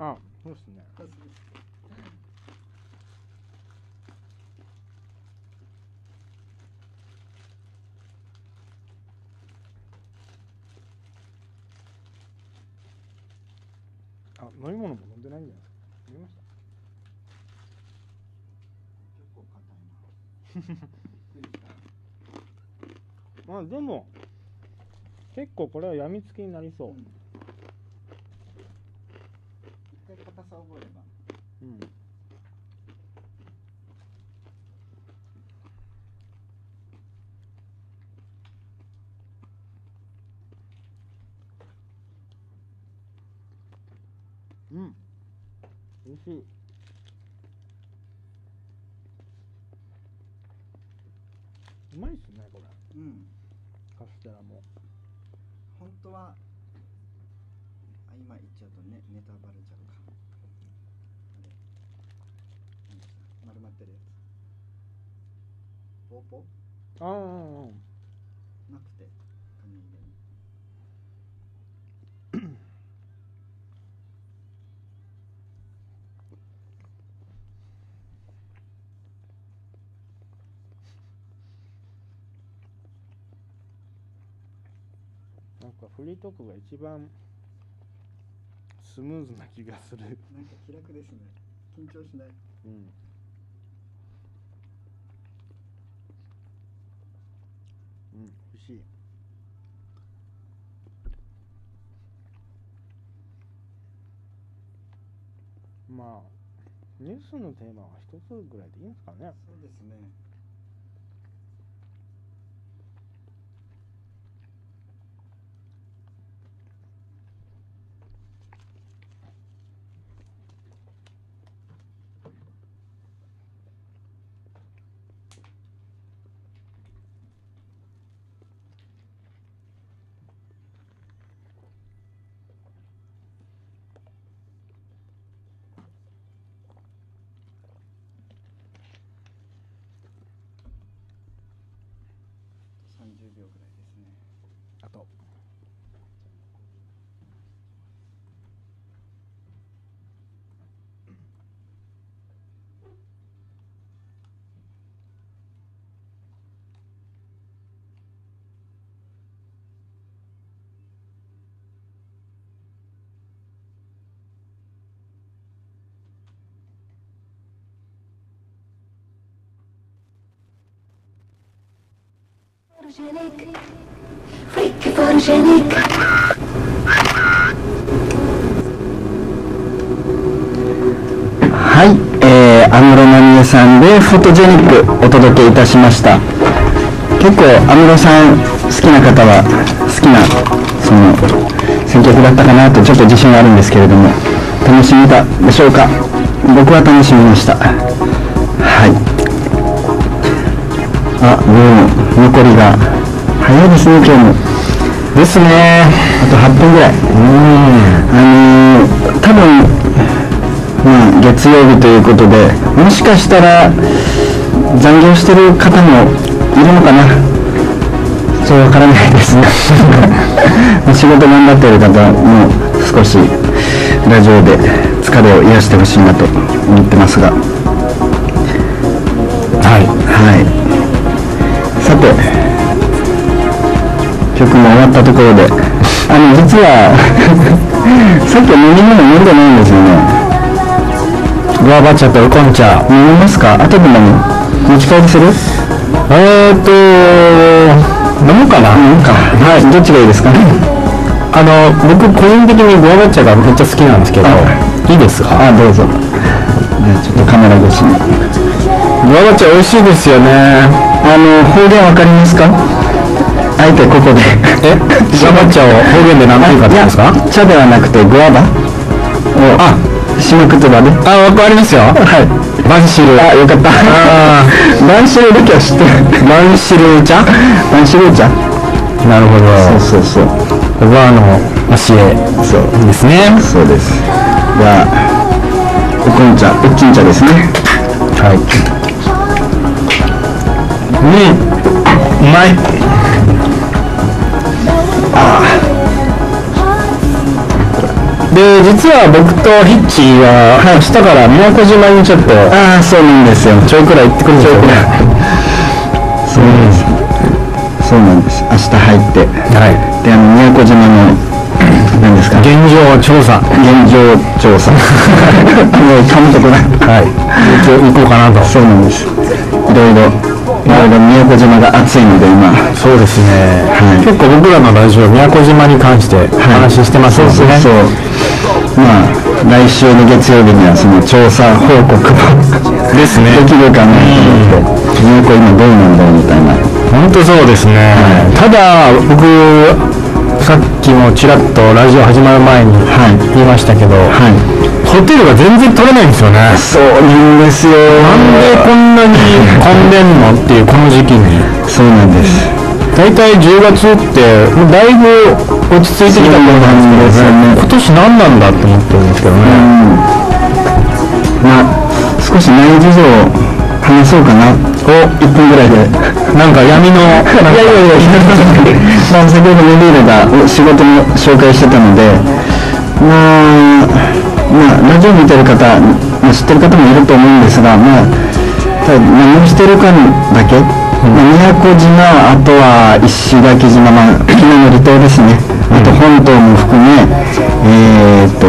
あそうですね。あ飲み物も飲んでないんじゃないですか？飲みました？結構硬いな。まあでも結構これはやみつきになりそう、うん硬さを覚えればうんうん美味しいうまいっすねこれうんカステラも本当はあ今言っちゃうとねネタバレちゃうかあれ何でした丸まってるやつポーポああなくてカニ入れになんかフリートークが一番スムーズな気がするなんか気楽ですね緊張しないうんうん美味しいまあニュースのテーマは一つぐらいでいいんですかねそうですね30秒ぐらいですねあと Freak photogenic. はい、えー、安室奈美恵さんでフォトジェニックお届けいたしました結構安室さん好きな方は好きなその選曲だったかなとちょっと自信があるんですけれども楽しめたでしょうか？僕は楽しみましたあもう残りが早いですね今日も。ですね。あと8分ぐらい。うん。あのー、多分まあ、月曜日ということでもしかしたら残業してる方もいるのかな。そうわからないです。ね 仕事頑張っている方も少しラジオで疲れを癒してほしいなと思ってますが。はい。はいさて曲も終わったところで。あの実は さっきは飲み物飲んでないんですよね。グアバ茶とウコン茶飲みますか？後で飲む？持ち帰りする？えーっと飲むかな。飲むかはい。どっちがいいですか？あの僕個人的にグアバ茶がめっちゃ好きなんですけどいいですか？あどうぞ。じゃあちょっとカメラ越しに。グアバ茶美味しいですよねあの方言わかりますか？あえてここで。え？グアバ茶を方言で何て言うかってですか？茶ではなくてグアバ？をあ。締め言葉であわかりますよ。はい。バンシル。あよかった。あ バンシルだけは知ってる。バンシル茶バンシル茶なるほど。そうそうそう。僕はあの教えそう。ですね。そうです。じゃあウコン茶ウッキン茶ですね。はいうん。うまい。で実は僕とヒッチーは明日から宮古島にちょっとああそうなんですよ。ちょいくらい行ってくるんですよね。そうなんです、そうなんです。明日入って。はい。であの宮古島の 何ですか？現状調査。現状調査。もう噛むとこない。はい。行こうかなと。そうなんです。いろいろいろいろ宮古島が暑いので今。そうですね、はい。結構僕らのラジオ宮古島に関して話してますもんね、そうそうまあ来週の月曜日にはその調査報告もですね。できるかなと思って。宮古今どうなんだろうみたいな。本当そうですね、ただ僕さっきもちらっとラジオ始まる前に言い。ましたけど、はい。ホテルが全然取れないんですよね。そうなんですよ。なんでこんなに 混んでんのっていうこの時期に。そうなんです。大体10月ってもうだいぶ落ち着いてきた頃なんですけどね。今年何なんだって思ってるんですけどね、まあ少し内事情を話そうかなお1分ぐらいでなんか闇の いやいやいや。まあ 先ほどメリールが仕事の紹介してたのでまあまあラジオ見てる方、まあ、知ってる方もいると思うんですがまあただ何をしてるかだけ、まあ宮古島あとは石垣島、まあ、沖縄の離島ですね。あと本島も含めえーっと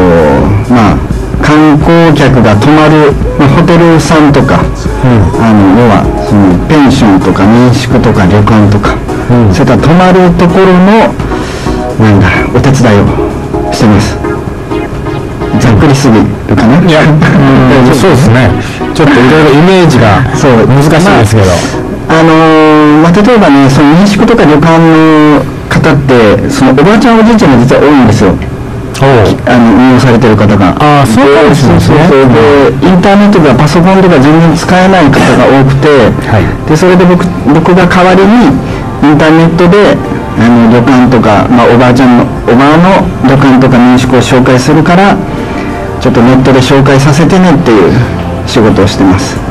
まあ観光客が泊まる、まあ、ホテルさんとか、あの要はそのペンションとか民宿とか旅館とか、そういった泊まるところのなんだお手伝いをしてます。ざっくりすぎるかな。いや、うん、そうですね。ちょっといろいろイメージがそう。難しいですけど、あのーまあ、例えばねその民宿とか旅館の方ってそのおばあちゃんおじいちゃんが実は多いんですよ。おあの運用されてる方が。ああそうかもしれないですねでインターネットとかパソコンとか全然使えない方が多くて、はい。でそれで僕僕が代わりにインターネットであの旅館とか、まあ、おばあちゃんのおばあの旅館とか民宿を紹介するからちょっとネットで紹介させてねっていう仕事をしてます。さ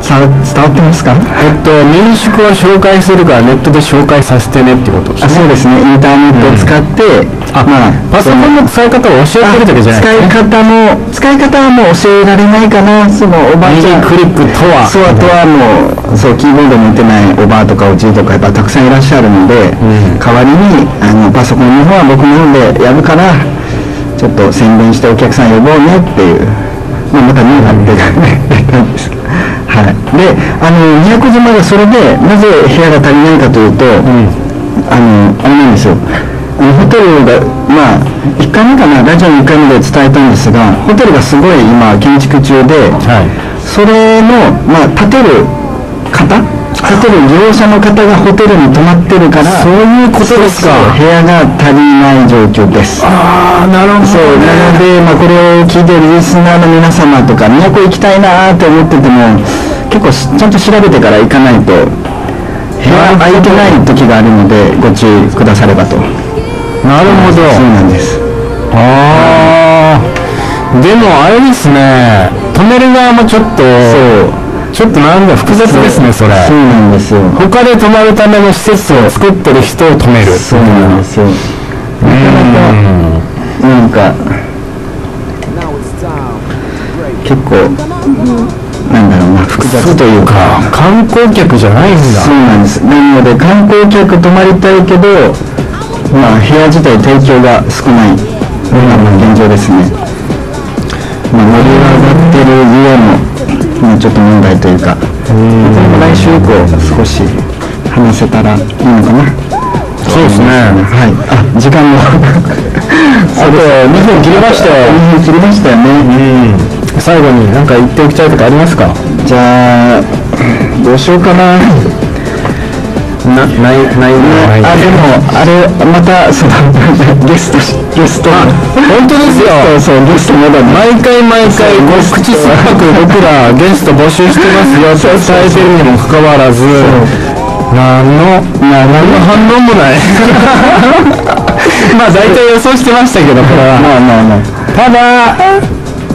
伝わってますか？えっと民宿を紹介するからネットで紹介させてねってことですあねそうですね。インターネットを使って、あ、まあパソコンの使い方を教えてるだけじゃない使い方も使い方はもう教えられないかな。そのおばあちゃん。右クリックとは。そうあとはもうそうキーボード持ってないおばあとかおじいとかやっぱたくさんいらっしゃるので、代わりにあのパソコンの方は僕の方でやるからちょっと宣伝してお客さん呼ぼうねっていう、まあ、また見が出たんです。はい。であの宮古島がそれでなぜ部屋が足りないかというと、あのあれなんですよ。ホテルがまあ1回目かなラジオの1回目で伝えたんですがホテルがすごい今建築中で、はい。それの、まあ、建てる方建てる業者の方がホテルに泊まってるからそういうことですか。部屋が足りない状況です。ああなるほど、ね、そう。なので、まあ、これを聞いてるリスナーの皆様とか都行きたいなーって思ってても結構しちゃんと調べてから行かないと部屋空いてない時があるのでご注意くださればと。なるほど。そうなんです。ああでもあれですね。止める側もちょっとそうちょっとなんだ複雑ですねそれ。そうなんですよ。他で泊まるための施設を作ってる人を止める。そうなん。ですよなかなかなんか結構なんだろうな複雑というか。観光客じゃないんだ。そうなんです。なので観光客泊まりたいけどまあ部屋自体提供が少ないのがまあ現状ですね。まあ盛り上がってる家も、まあ、ちょっと問題というかそれも来週以降少し話せたらいいのかな。そうですね。はい。あ時間も。あと2分切りましたよ。2分切りましたよね。うん。最後に何か言っておきたいことありますか？じゃあどうしようかななないないない。あでもあれまたそのゲストゲスト。本当ですよ。そうそうゲストまだ。ね毎回毎回口酸っぱく僕らゲスト募集してますよって伝えてるにもかかわらず何の何の反応もない。まあ大体予想してましたけどこれは。まあまあまあ。ただ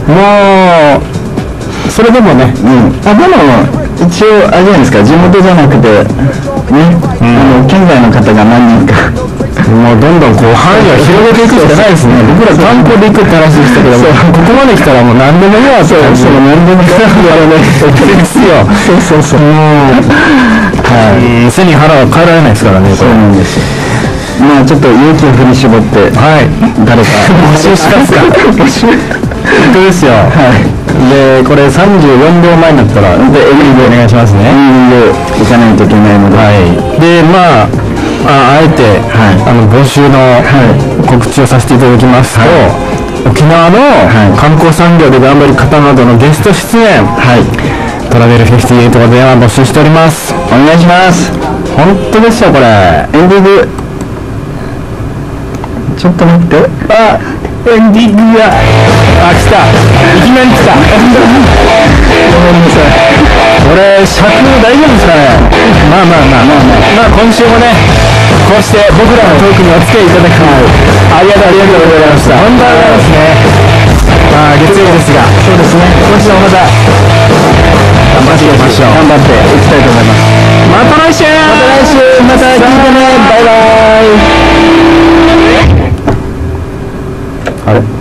もうそれでもね。うん。あでも一応あれじゃないですか地元じゃなくてね、あの県外の方が何人か。もうどんどんこう範囲を広げていくしかないですね。僕ら観光で行くって話でしたけどもここまで来たらもう何でもいいわって感じそう何でもやらないとですよ。そうそうそうもう。はい。背に腹は変えられないですからねこそうれなんです。よまあちょっと勇気を振り絞ってはい。誰か。募集しますか。本当ですよ。はいでこれ34秒前になったらでエンディングお願いしますね。エンディング行かないといけないので、はい。でまあああえて、はい。あの募集の告知をさせていただきますと、沖縄のい。観光産業で頑張る方などのゲスト出演、はい。トラベル58では募集しております。お願いします。本当ですよこれ。エンディング。ちょっと待って。あエンディングがあ来た。いきなり来た。ごめんなさい。これ尺大丈夫ですかね？まあまあまあまあまあ、まあ、今週もねこうして僕らのトークにお付き合いいただき、ありがとうありがとうございました。本当ありがとうございますね。まあ月曜ですが。そうですね。今週もまた頑張っていきましょう。頑張っていきたいと思います。また来週。また来週。また聞いてね。バイバイ All right.